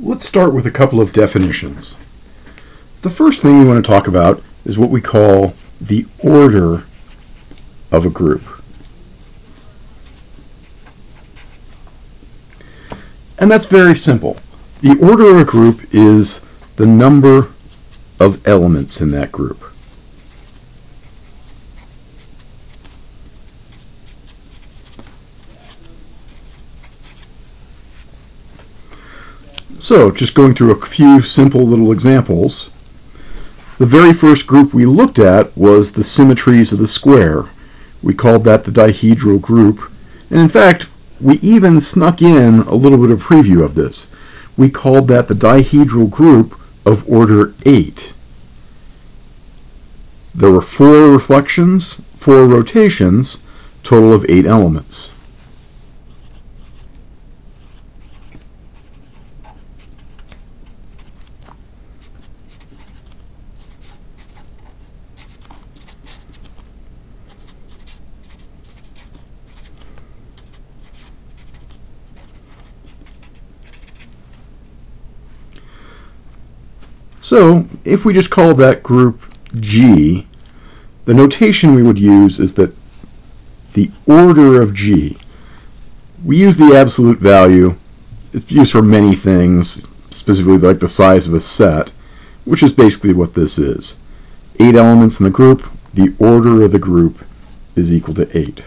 Let's start with a couple of definitions. The first thing we want to talk about is what we call the order of a group. And that's very simple. The order of a group is the number of elements in that group. So, just going through a few simple little examples. The very first group we looked at was the symmetries of the square. We called that the dihedral group. And in fact, we even snuck in a little bit of preview of this. We called that the dihedral group of order 8. There were four reflections, four rotations, total of eight elements. So if we just call that group G, the notation we would use is that the order of G, we use the absolute value, it's used for many things, specifically like the size of a set, which is basically what this is. Eight elements in the group, the order of the group is equal to 8.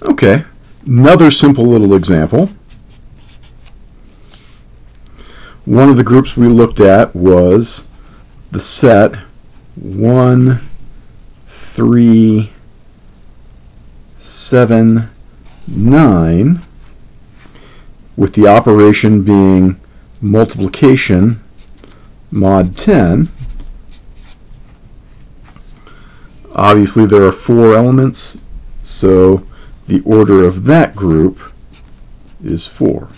Okay, Another simple little example. One of the groups we looked at was the set 1, 3, 7, 9, with the operation being multiplication mod 10. Obviously there are four elements, so the order of that group is 4.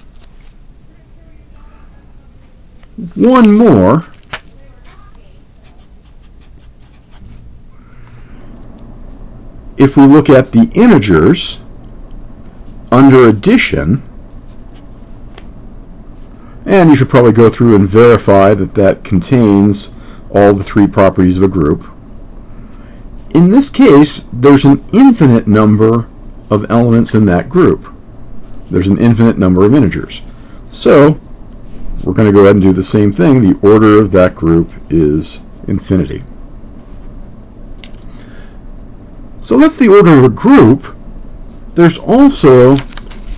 One more. If we look at the integers under addition, and you should probably go through and verify that that contains all the three properties of a group. In this case, there's an infinite number of elements in that group. There's an infinite number of integers. So we're going to go ahead and do the same thing. The order of that group is infinity. So that's the order of a group. There's also,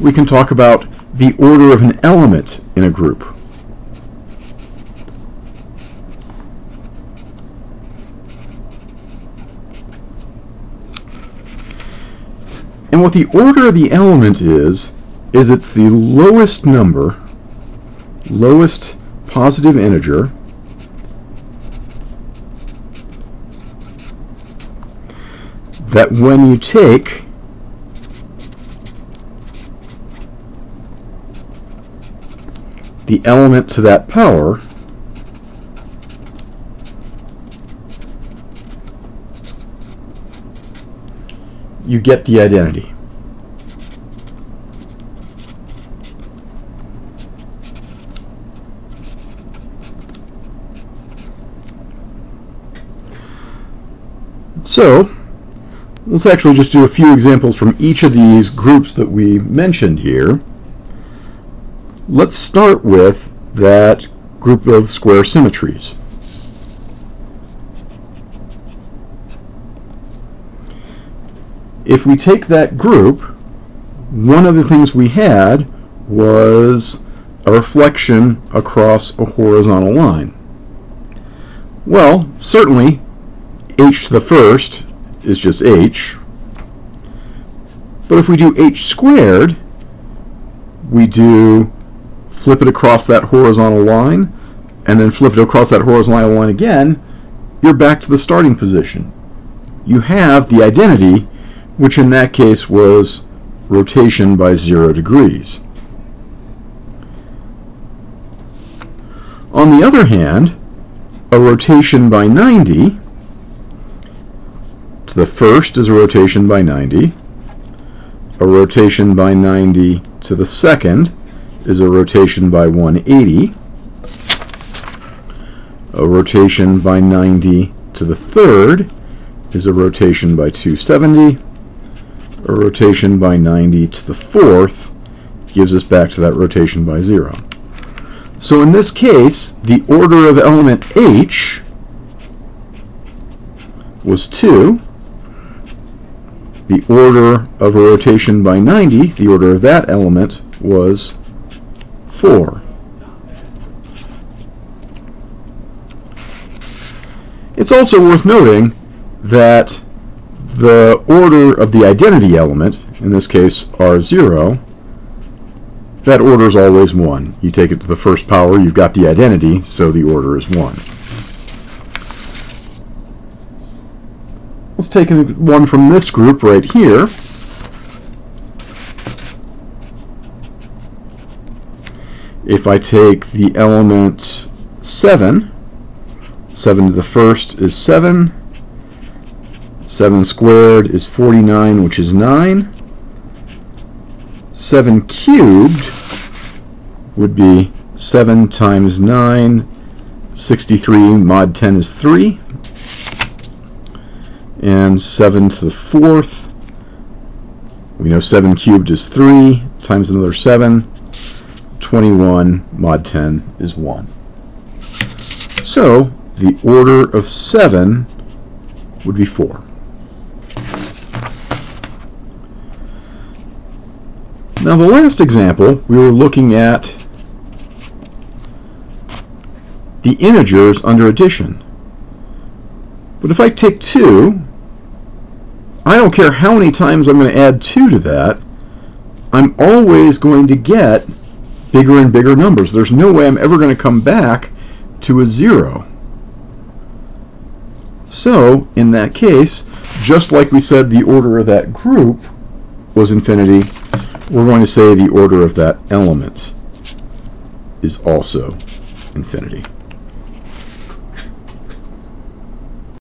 we can talk about the order of an element in a group. And what the order of the element is, is it's the lowest number, lowest positive integer, that when you take the element to that power, you get the identity. So, let's actually just do a few examples from each of these groups that we mentioned here. Let's start with that group of square symmetries. If we take that group, one of the things we had was a reflection across a horizontal line. Well, certainly h to the first is just h, but if we do h squared, we do flip it across that horizontal line, and then flip it across that horizontal line again, you're back to the starting position. You have the identity which in that case was rotation by zero degrees. On the other hand, a rotation by 90, to the first is a rotation by 90, a rotation by 90 to the second is a rotation by 180. A rotation by 90 to the third is a rotation by 270. A rotation by 90 to the fourth gives us back to that rotation by zero. So in this case, the order of element H was 2. The order of a rotation by 90, the order of that element, was 4. It's also worth noting that the order of the identity element, in this case R0, that order is always 1. You take it to the first power, you've got the identity, so the order is 1. Let's take one from this group right here. If I take the element 7, 7 to the first is 7, 7 squared is 49, which is 9. 7 cubed would be 7 times 9, 63, mod 10 is 3. And 7 to the fourth, we know 7 cubed is 3, times another 7, 21, mod 10 is 1. So, the order of 7 would be 4. Now the last example, we were looking at the integers under addition. But if I take 2, I don't care how many times I'm going to add 2 to that, I'm always going to get bigger and bigger numbers. There's no way I'm ever going to come back to a 0. So, in that case, just like we said the order of that group was infinity, we're going to say the order of that element is also infinity.